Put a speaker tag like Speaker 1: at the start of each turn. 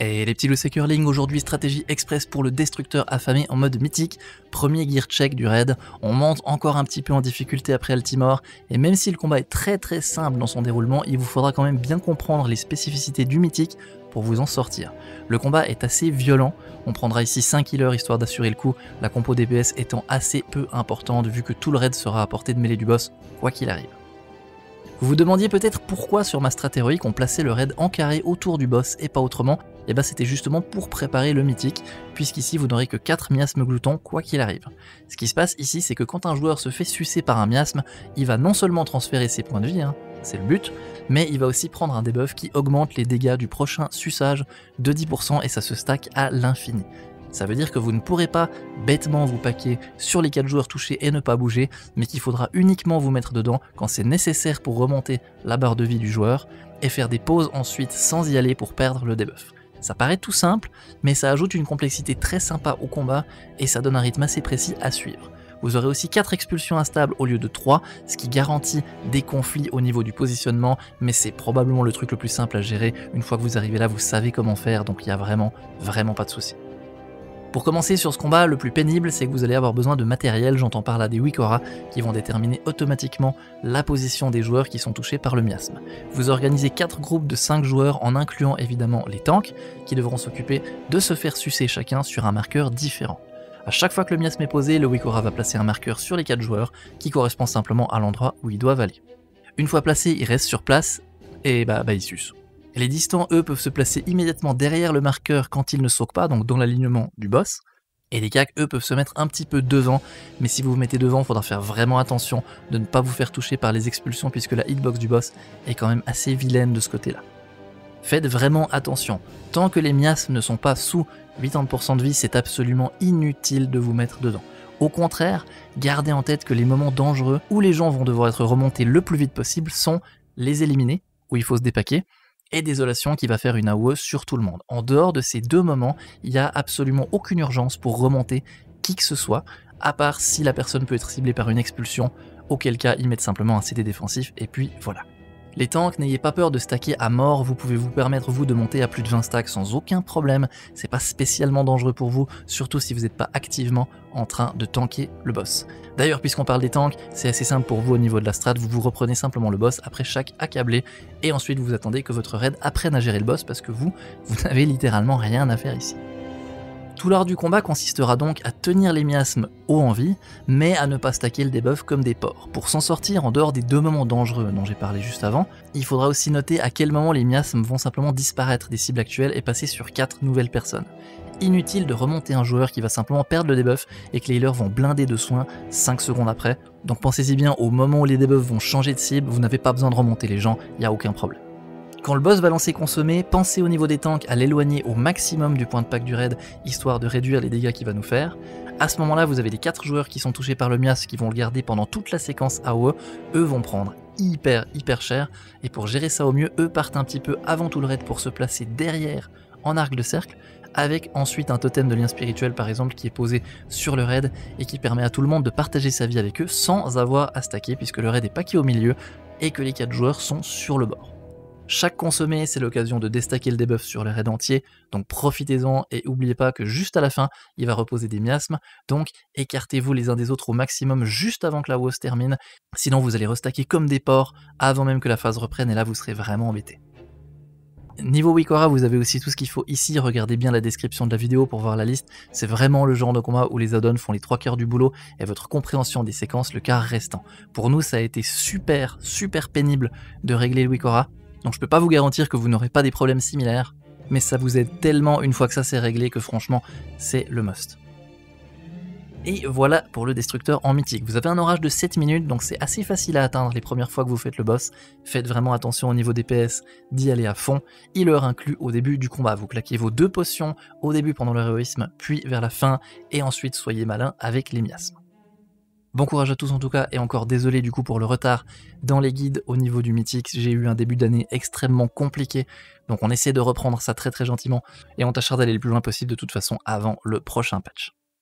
Speaker 1: Et les petits loups aujourd'hui stratégie express pour le destructeur affamé en mode mythique, premier gear check du raid, on monte encore un petit peu en difficulté après Altimore, et même si le combat est très très simple dans son déroulement, il vous faudra quand même bien comprendre les spécificités du mythique pour vous en sortir. Le combat est assez violent, on prendra ici 5 healers histoire d'assurer le coup, la compo DPS étant assez peu importante vu que tout le raid sera à portée de mêlée du boss, quoi qu'il arrive. Vous vous demandiez peut-être pourquoi sur ma strat héroïque on plaçait le raid en carré autour du boss et pas autrement, et eh bah ben, c'était justement pour préparer le mythique, puisqu'ici vous n'aurez que 4 miasmes gloutons quoi qu'il arrive. Ce qui se passe ici c'est que quand un joueur se fait sucer par un miasme, il va non seulement transférer ses points de vie, hein, c'est le but, mais il va aussi prendre un debuff qui augmente les dégâts du prochain suçage de 10% et ça se stack à l'infini. Ça veut dire que vous ne pourrez pas bêtement vous paquer sur les 4 joueurs touchés et ne pas bouger, mais qu'il faudra uniquement vous mettre dedans quand c'est nécessaire pour remonter la barre de vie du joueur, et faire des pauses ensuite sans y aller pour perdre le debuff. Ça paraît tout simple, mais ça ajoute une complexité très sympa au combat et ça donne un rythme assez précis à suivre. Vous aurez aussi 4 expulsions instables au lieu de 3, ce qui garantit des conflits au niveau du positionnement, mais c'est probablement le truc le plus simple à gérer. Une fois que vous arrivez là, vous savez comment faire, donc il n'y a vraiment, vraiment pas de souci. Pour commencer sur ce combat, le plus pénible, c'est que vous allez avoir besoin de matériel, j'entends par là des Wikora, qui vont déterminer automatiquement la position des joueurs qui sont touchés par le miasme. Vous organisez 4 groupes de 5 joueurs en incluant évidemment les tanks, qui devront s'occuper de se faire sucer chacun sur un marqueur différent. A chaque fois que le miasme est posé, le Wikora va placer un marqueur sur les 4 joueurs, qui correspond simplement à l'endroit où ils doivent aller. Une fois placé, il reste sur place, et bah, bah il suce. Les distants, eux, peuvent se placer immédiatement derrière le marqueur quand ils ne sautent pas, donc dans l'alignement du boss. Et les cacs, eux, peuvent se mettre un petit peu devant, mais si vous vous mettez devant, il faudra faire vraiment attention de ne pas vous faire toucher par les expulsions, puisque la hitbox du boss est quand même assez vilaine de ce côté-là. Faites vraiment attention, tant que les miasmes ne sont pas sous 80% de vie, c'est absolument inutile de vous mettre dedans. Au contraire, gardez en tête que les moments dangereux où les gens vont devoir être remontés le plus vite possible sont les éliminés, où il faut se dépaquer, et Désolation qui va faire une AOE sur tout le monde. En dehors de ces deux moments, il n'y a absolument aucune urgence pour remonter qui que ce soit, à part si la personne peut être ciblée par une expulsion, auquel cas ils mettent simplement un CD défensif et puis voilà. Les tanks, n'ayez pas peur de stacker à mort, vous pouvez vous permettre vous de monter à plus de 20 stacks sans aucun problème, c'est pas spécialement dangereux pour vous, surtout si vous n'êtes pas activement en train de tanker le boss. D'ailleurs, puisqu'on parle des tanks, c'est assez simple pour vous au niveau de la strat, vous vous reprenez simplement le boss après chaque accablé, et ensuite vous attendez que votre raid apprenne à gérer le boss parce que vous, vous n'avez littéralement rien à faire ici. Tout l'art du combat consistera donc à tenir les miasmes haut en vie, mais à ne pas stacker le debuff comme des porcs. Pour s'en sortir en dehors des deux moments dangereux dont j'ai parlé juste avant, il faudra aussi noter à quel moment les miasmes vont simplement disparaître des cibles actuelles et passer sur 4 nouvelles personnes. Inutile de remonter un joueur qui va simplement perdre le debuff et que les healers vont blinder de soins 5 secondes après, donc pensez-y bien au moment où les debuffs vont changer de cible, vous n'avez pas besoin de remonter les gens, il n'y a aucun problème. Quand le boss va lancer consommer, pensez au niveau des tanks à l'éloigner au maximum du point de pack du raid, histoire de réduire les dégâts qu'il va nous faire. À ce moment-là, vous avez les 4 joueurs qui sont touchés par le mias qui vont le garder pendant toute la séquence AOE. Eux vont prendre hyper hyper cher, et pour gérer ça au mieux, eux partent un petit peu avant tout le raid pour se placer derrière en arc de cercle, avec ensuite un totem de lien spirituel par exemple qui est posé sur le raid et qui permet à tout le monde de partager sa vie avec eux sans avoir à stacker puisque le raid est packé au milieu et que les 4 joueurs sont sur le bord. Chaque consommé, c'est l'occasion de déstacker le debuff sur le raid entier, donc profitez-en et n'oubliez pas que juste à la fin, il va reposer des miasmes, donc écartez-vous les uns des autres au maximum juste avant que la WOS termine, sinon vous allez restacker comme des porcs avant même que la phase reprenne et là vous serez vraiment embêté. Niveau Wikora, vous avez aussi tout ce qu'il faut ici, regardez bien la description de la vidéo pour voir la liste, c'est vraiment le genre de combat où les add-ons font les trois quarts du boulot et votre compréhension des séquences le quart restant. Pour nous, ça a été super, super pénible de régler le Wikora, donc je peux pas vous garantir que vous n'aurez pas des problèmes similaires, mais ça vous aide tellement une fois que ça c'est réglé que franchement, c'est le must. Et voilà pour le destructeur en mythique. Vous avez un orage de 7 minutes, donc c'est assez facile à atteindre les premières fois que vous faites le boss. Faites vraiment attention au niveau des PS d'y aller à fond. Il leur inclut au début du combat. Vous claquez vos deux potions au début pendant l'héroïsme, puis vers la fin, et ensuite soyez malin avec les miasmes. Bon courage à tous en tout cas, et encore désolé du coup pour le retard dans les guides au niveau du mythique, j'ai eu un début d'année extrêmement compliqué, donc on essaie de reprendre ça très très gentiment, et on tâchera d'aller le plus loin possible de toute façon avant le prochain patch.